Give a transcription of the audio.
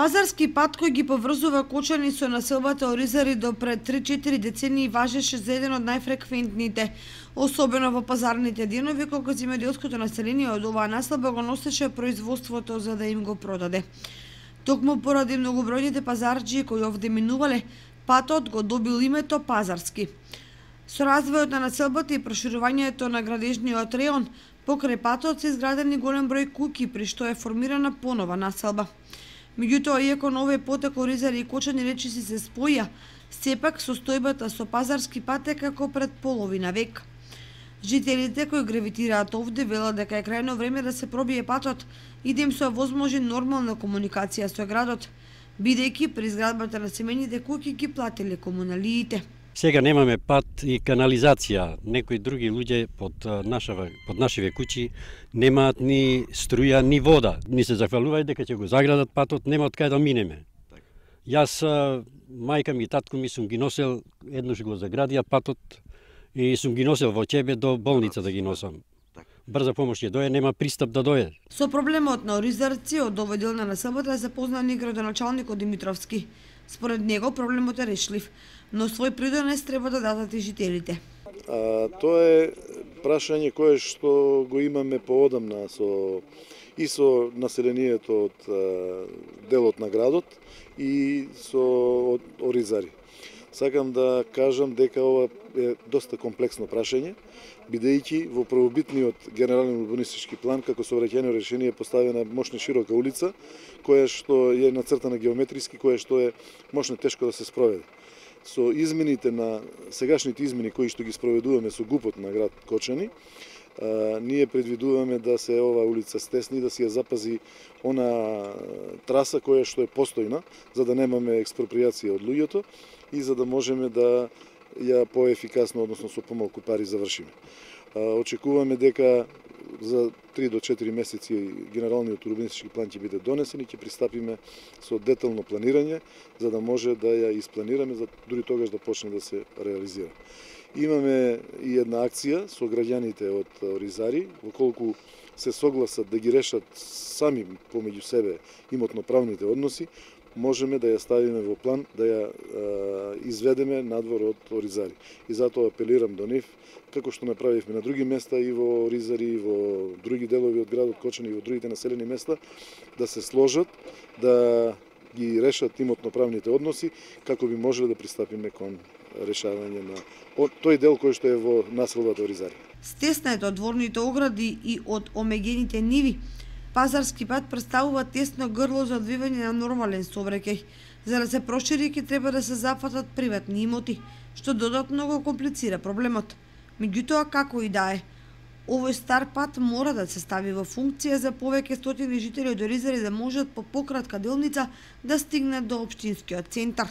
Пазарски пат кој ги поврзува Кочани со населбата Оризари до пред 3-4 децении важеше за еден од најфреквентните, особено во пазарните денови кога земјоделското население од оваа населба го носеше производството за да им го продаде. Токму поради многобројните пазарджи кои овде минувале, патот го добил името Пазарски. Со развојот на населбата и проширувањето на градежниот реон, покрај патот се изградени голем број куки, при што е формирана понова населба. Меѓутоа, иако на овој поток Оризари и Кочани речиси се споја, сепак состојбата со пазарски пат е како пред половина век. Жителите кои гравитираат овде велат дека е крајно време да се пробие патот и да им се овозможи нормална комуникација со градот, бидејќи при изградбата на семените куќи ги платиле комуналиите. Сега немаме пат и канализација. Некои други луѓе под нашава под нашиве куќи немаат ни струја ни вода. Ни се захвалуваат дека ќе го заградат патот, нема од кај да минеме. Јас мајка ми и татко ми сум ги носел еднош го заградија патот и сум ги носел во Чебе до болница да ги носам. Брза помош ќе дое, нема пристап да дое. Со проблемот на Оризарци од овој дел на сабота и градоначалникот Димитровски. Според него проблемот е решлив, но свој придонес треба да дадат и жителите. А, тоа е прашање кое што го имаме поодамна со и со населението од а, делот на градот и со од Оризари. Сакам да кажам дека ова е доста комплексно прашање, бидејќи во првобитниот генерален урбанистички план како совреќено решение е поставена мощна широка улица, која што е нацртана геометриски, која што е мощно тешко да се спроведе. Со измените на сегашните измени кои што ги спроведуваме со гупот на град Кочани, ние предвидуваме да се ова улица стесни, да се ја запази она траса која што е постојна, за да немаме експроприација од луѓето и за да можеме да ја поефикасно, односно со помалку пари завршиме. Очекуваме дека за 3 до 4 месеци генералниот урбанистички план ќе биде донесен и ќе пристапиме со детално планирање за да може да ја испланираме за дури тогаш да почне да се реализира. Имаме и една акција со граѓаните од э, Оризари, колку се согласат да ги решат сами помеѓу себе имотно-правните односи, можеме да ја ставиме во план да ја е, изведеме надвор од Оризари. И затоа апелирам до нив, како што направивме на други места и во Оризари, и во други делови од градот Кочани и во другите населени места, да се сложат, да ги решат имотно-правните односи, како би можеле да пристапиме кон решавање на тој дел кој што е во населбата Оризари. е од дворните огради и од омегените ниви, Пазарски пат представува тесно грло за одвивање на нормален собрекеј. За да се прошири ќе треба да се зафатат приватни имоти, што додатно го комплицира проблемот. Меѓутоа како и да е, овој стар пат мора да се стави во функција за повеќе стотини жители од Оризари да можат по пократка делница да стигнат до Обштинскиот центар.